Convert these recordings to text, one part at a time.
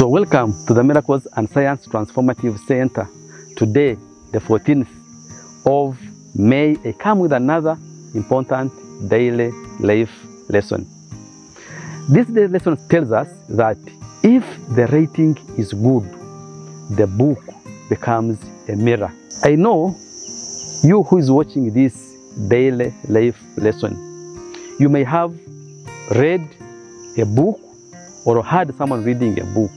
So welcome to the Miracles and Science Transformative Center. Today, the 14th of May, I come with another important daily life lesson. This lesson tells us that if the rating is good, the book becomes a mirror. I know you who is watching this daily life lesson, you may have read a book or heard someone reading a book.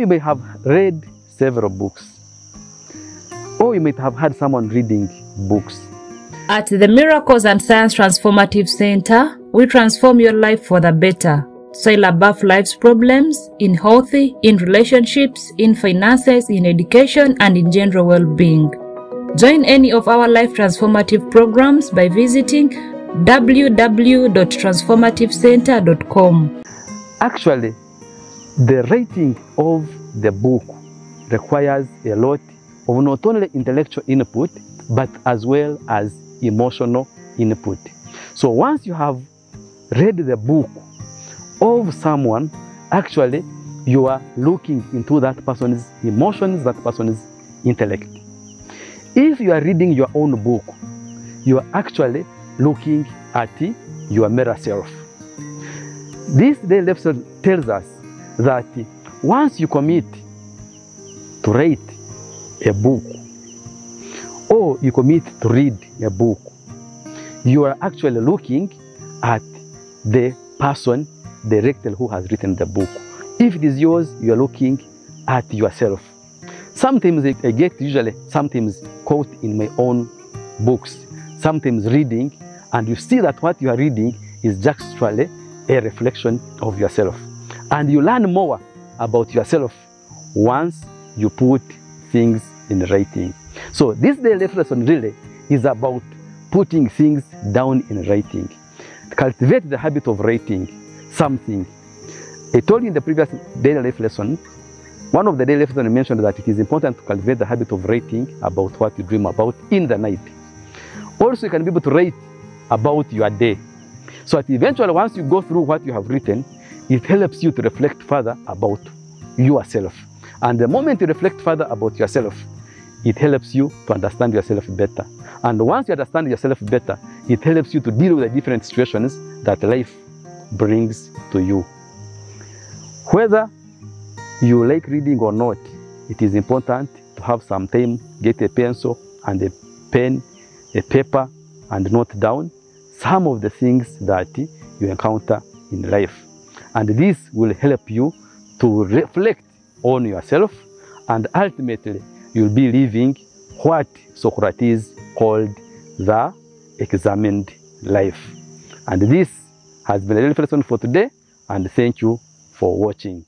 Or you may have read several books. Or you might have heard someone reading books. At the Miracles and Science Transformative Center, we transform your life for the better. Sail above life's problems in healthy, in relationships, in finances, in education, and in general well being. Join any of our life transformative programs by visiting www.transformativecenter.com. Actually, the writing of the book requires a lot of not only intellectual input, but as well as emotional input. So once you have read the book of someone, actually you are looking into that person's emotions, that person's intellect. If you are reading your own book, you are actually looking at your mirror self. This day lesson tells us that once you commit to write a book or you commit to read a book, you are actually looking at the person the directly who has written the book. If it is yours, you are looking at yourself. Sometimes I get usually sometimes quote in my own books, sometimes reading, and you see that what you are reading is actually a reflection of yourself. And you learn more about yourself once you put things in writing. So this day life lesson really is about putting things down in writing. Cultivate the habit of writing something. I told you in the previous daily life lesson, one of the daily lessons I mentioned that it is important to cultivate the habit of writing about what you dream about in the night. Also, you can be able to write about your day. So that eventually, once you go through what you have written, it helps you to reflect further about yourself. And the moment you reflect further about yourself, it helps you to understand yourself better. And once you understand yourself better, it helps you to deal with the different situations that life brings to you. Whether you like reading or not, it is important to have some time, get a pencil and a pen, a paper, and note down some of the things that you encounter in life. And this will help you to reflect on yourself and ultimately you'll be living what Socrates called the examined life. And this has been a reflection for today and thank you for watching.